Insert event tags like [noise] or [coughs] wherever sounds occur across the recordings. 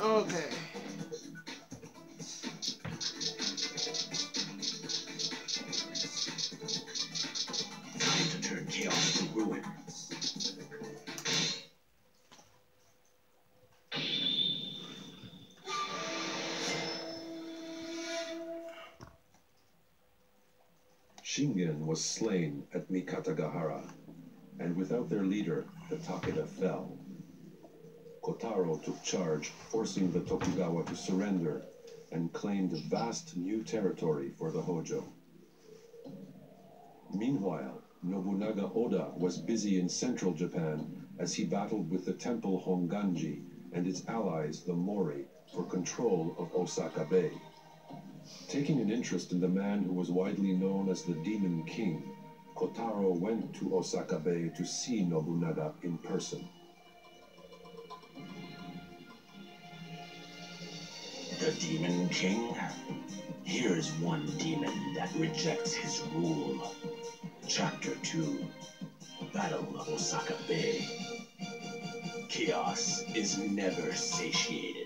Okay. Time to turn chaos to ruin. Shingen was slain at Mikatagahara, and without their leader, the Takeda fell. Kotaro took charge, forcing the Tokugawa to surrender, and claimed vast new territory for the Hojo. Meanwhile, Nobunaga Oda was busy in central Japan as he battled with the temple Honganji and its allies, the Mori, for control of Osaka Bay. Taking an interest in the man who was widely known as the Demon King, Kotaro went to Osaka Bay to see Nobunaga in person. Demon King? Here's one demon that rejects his rule. Chapter 2 Battle of Osaka Bay. Chaos is never satiated.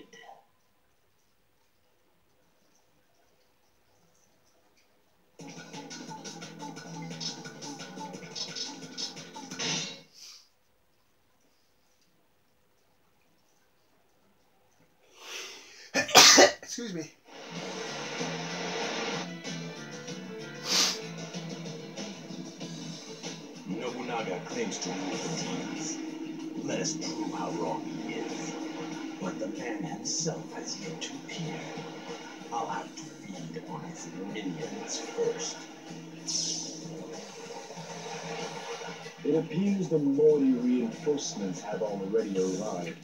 Nobunaga claims to rule the demons. Let us prove how wrong he is. But the man himself has yet to appear. I'll have to feed on his minions first. It appears the Mori reinforcements have already arrived.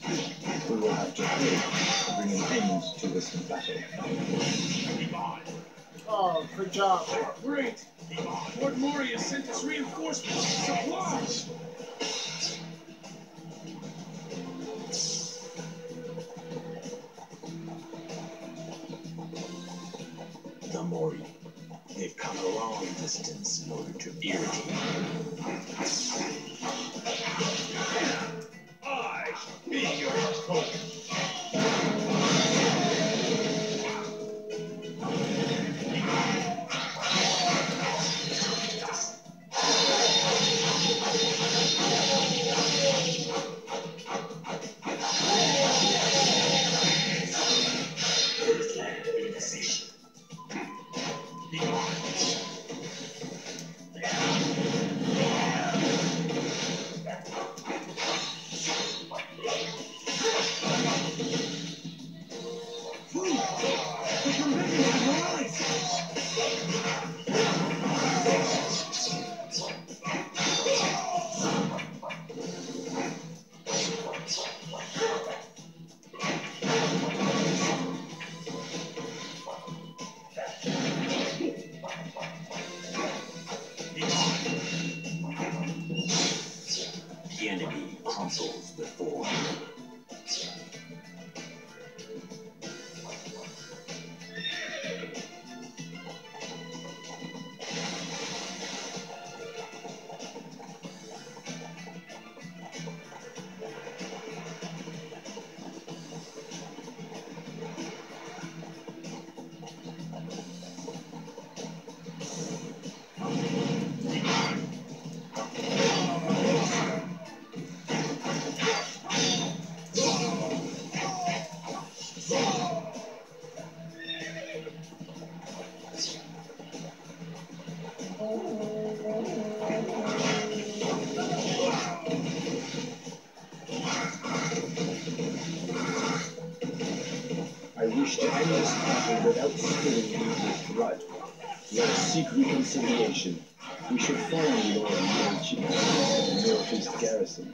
We will have to hurry to bring an end to this battle. Oh, good job. Great! Lord Mori has sent us reinforcements and supplies! The Mori. They've come a long distance in order to irritate me. Battle without spilling needless blood. Let us seek reconciliation. We should find Lord Morichi and the Northeast Garrison.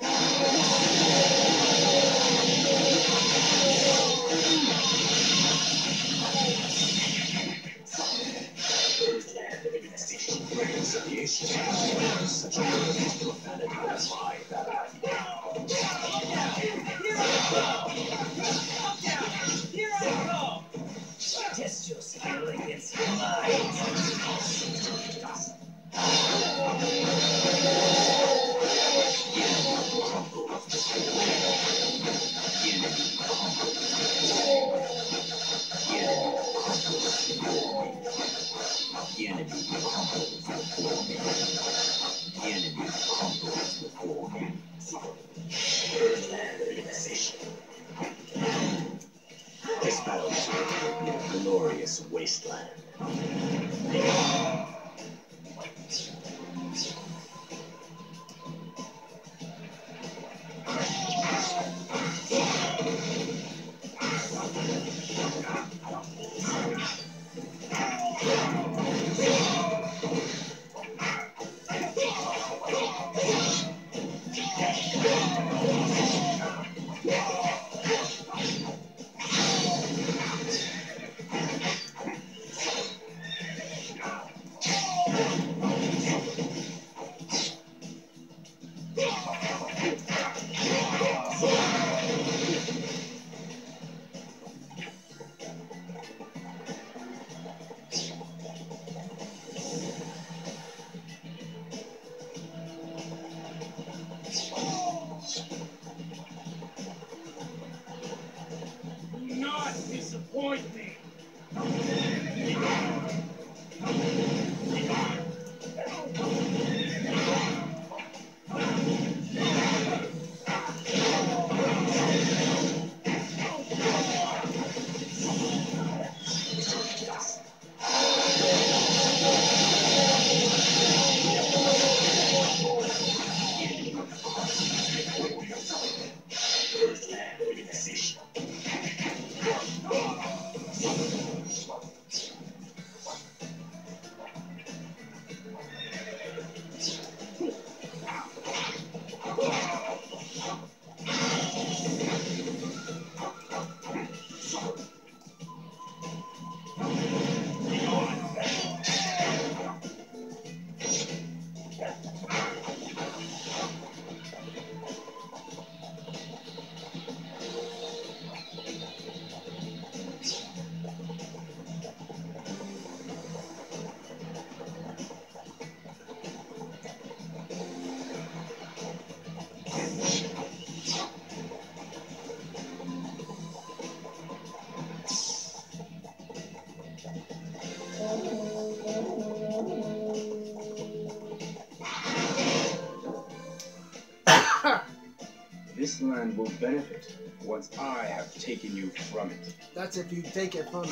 Benefit once I have taken you from it. That's if you take it from me.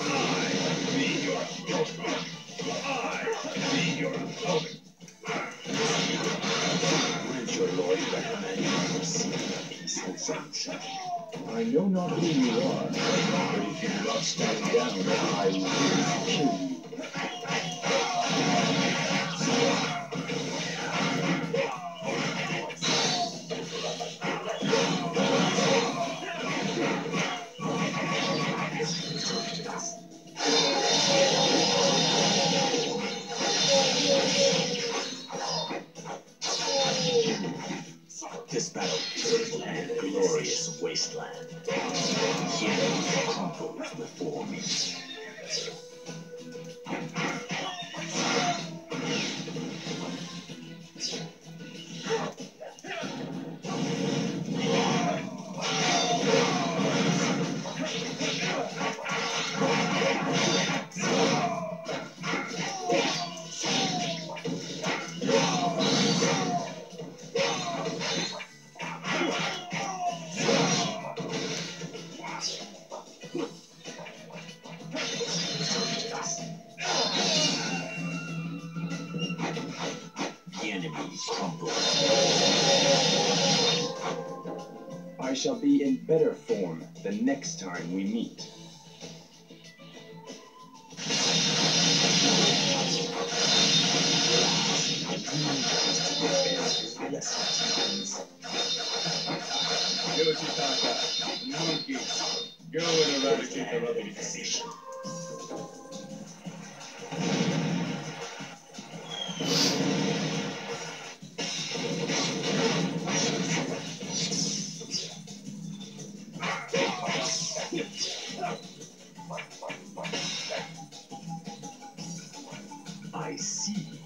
Be your opponent. I be your opponent. Your lord recommend you seeking a peaceful solution? I know not who you are, but if you do not stand down, I will kill you. Shall be in better form the next time we meet. Yoshitaka, monkey, go and eradicate the rubbish. See.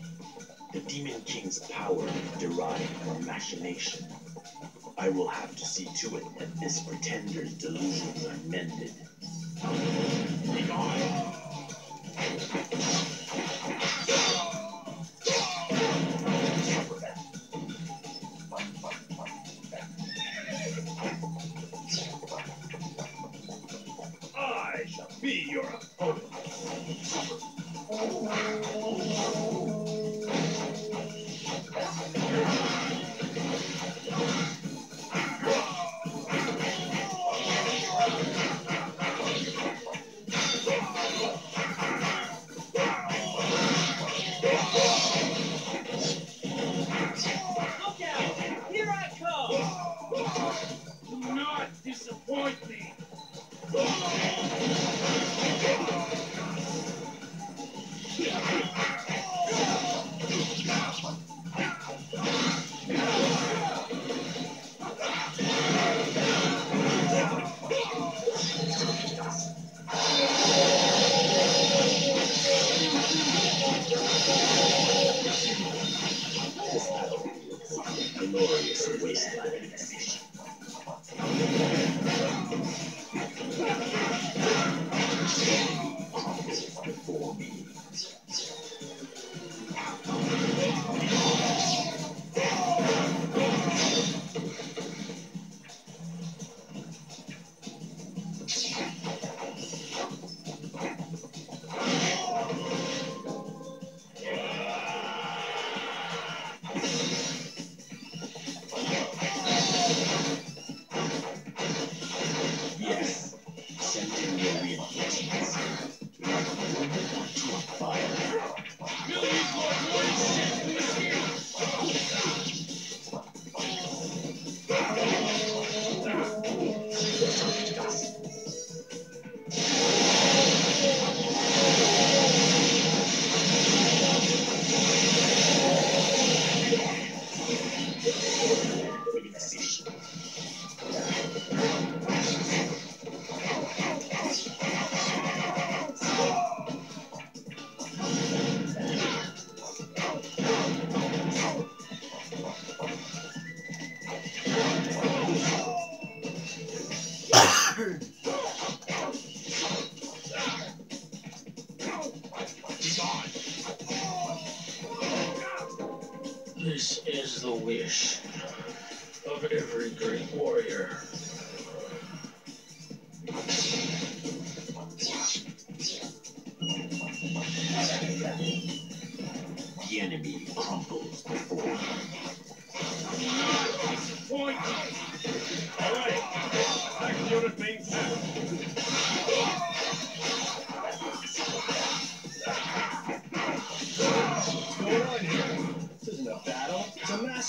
The Demon King's power derived from machination. I will have to see to it that this pretender's delusions are mended.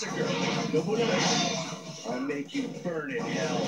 massacre. I'll make you burn in hell.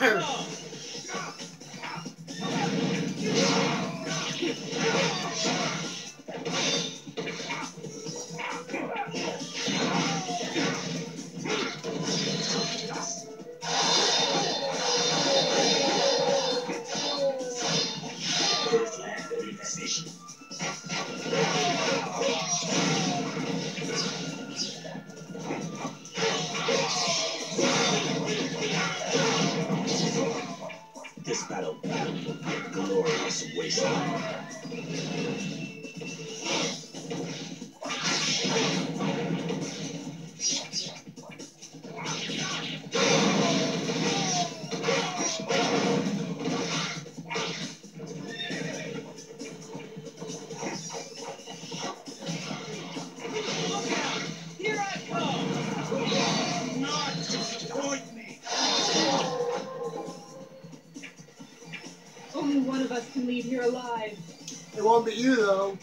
Water. It won't be you though.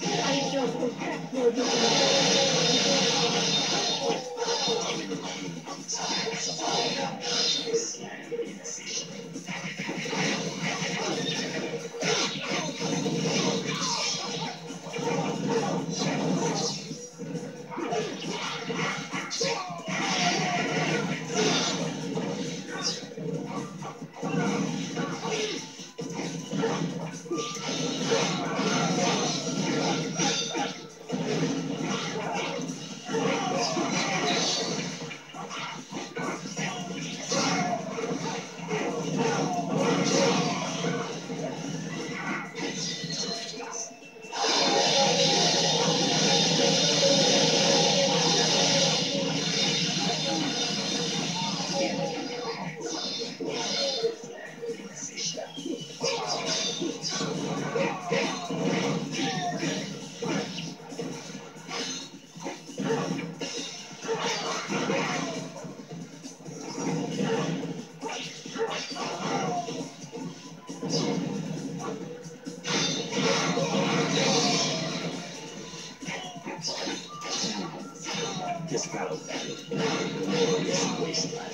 This battle ends wasteland.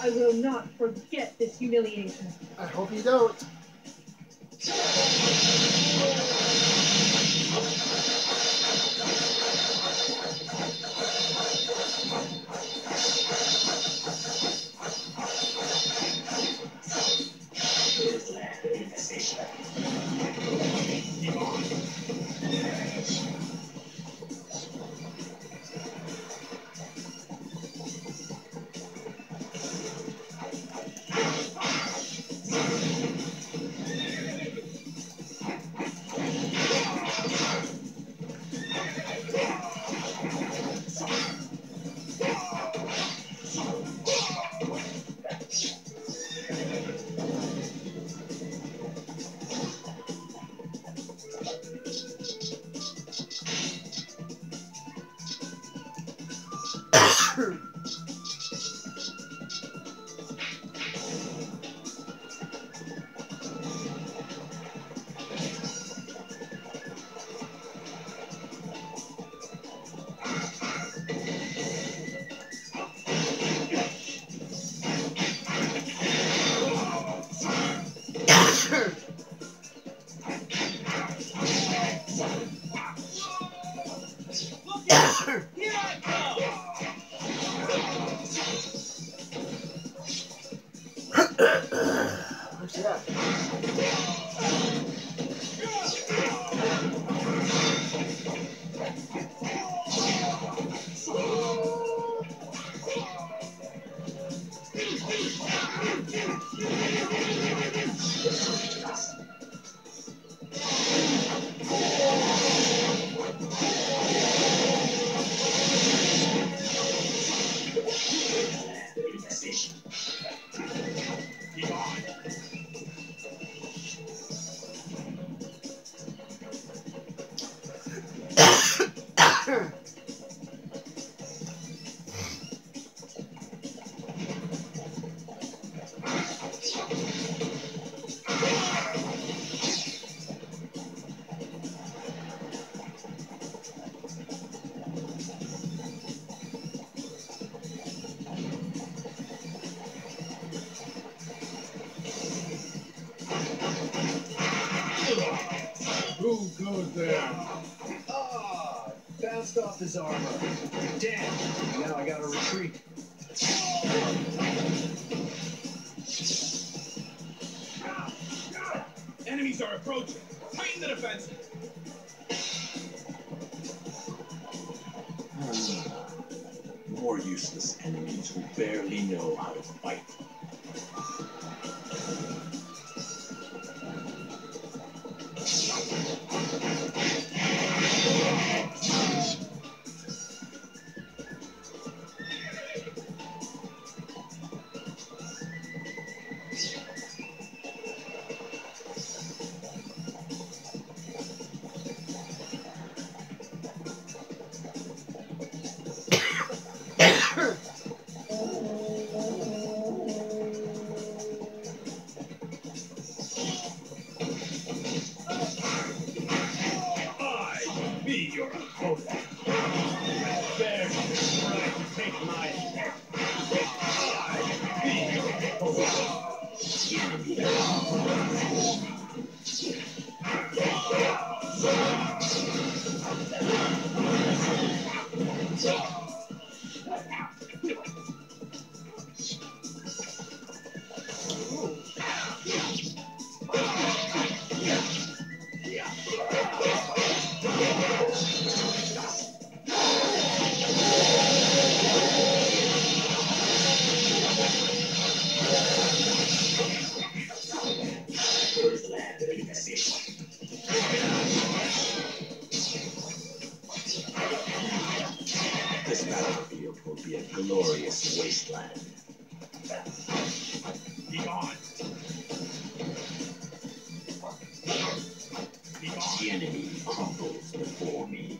I will not forget this humiliation. I hope you don't. barely know how to fight. leaves crumbles before me.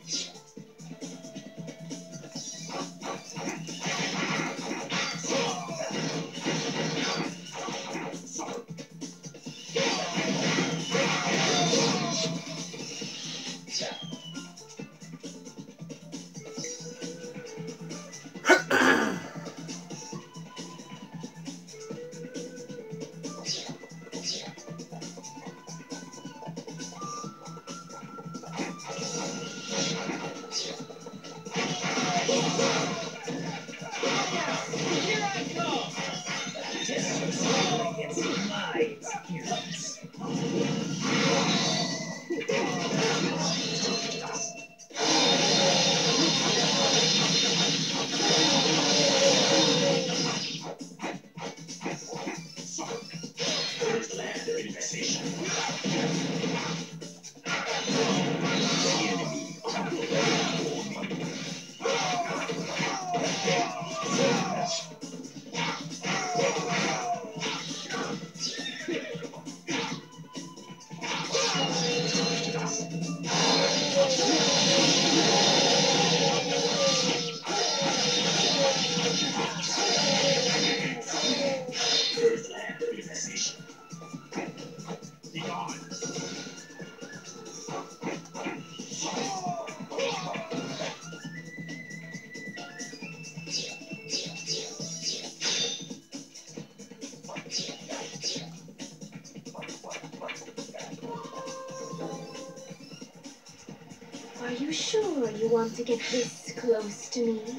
You sure you want to get this close to me?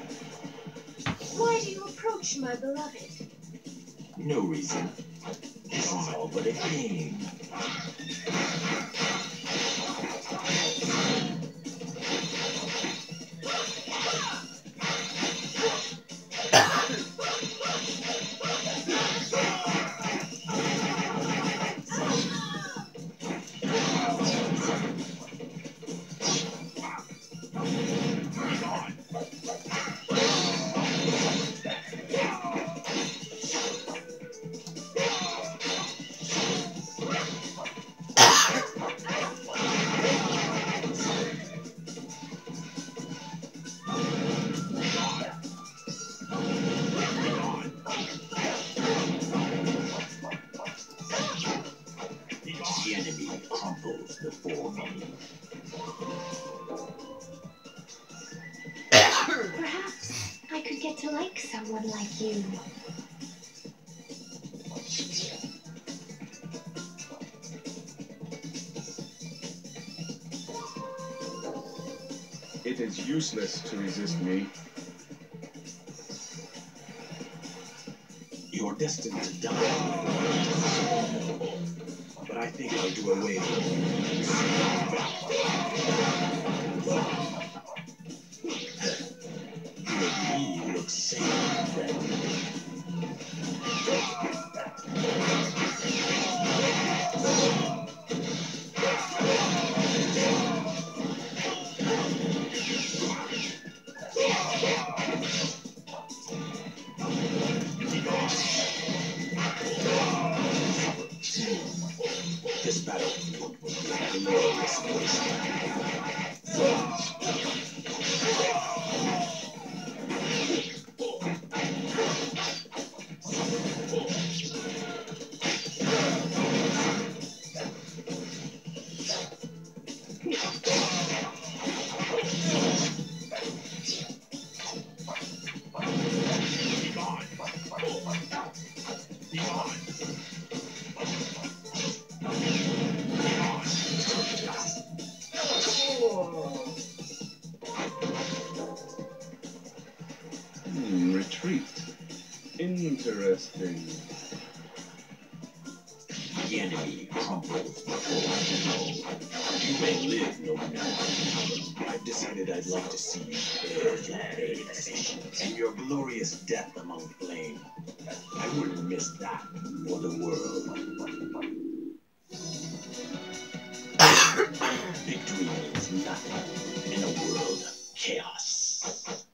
Why do you approach my beloved? No reason. This is all but a game. Useless to resist me. You're destined to die. But I think I'll do away with glorious death among flame. I wouldn't miss that for the world. [coughs] Victory means nothing in a world of chaos.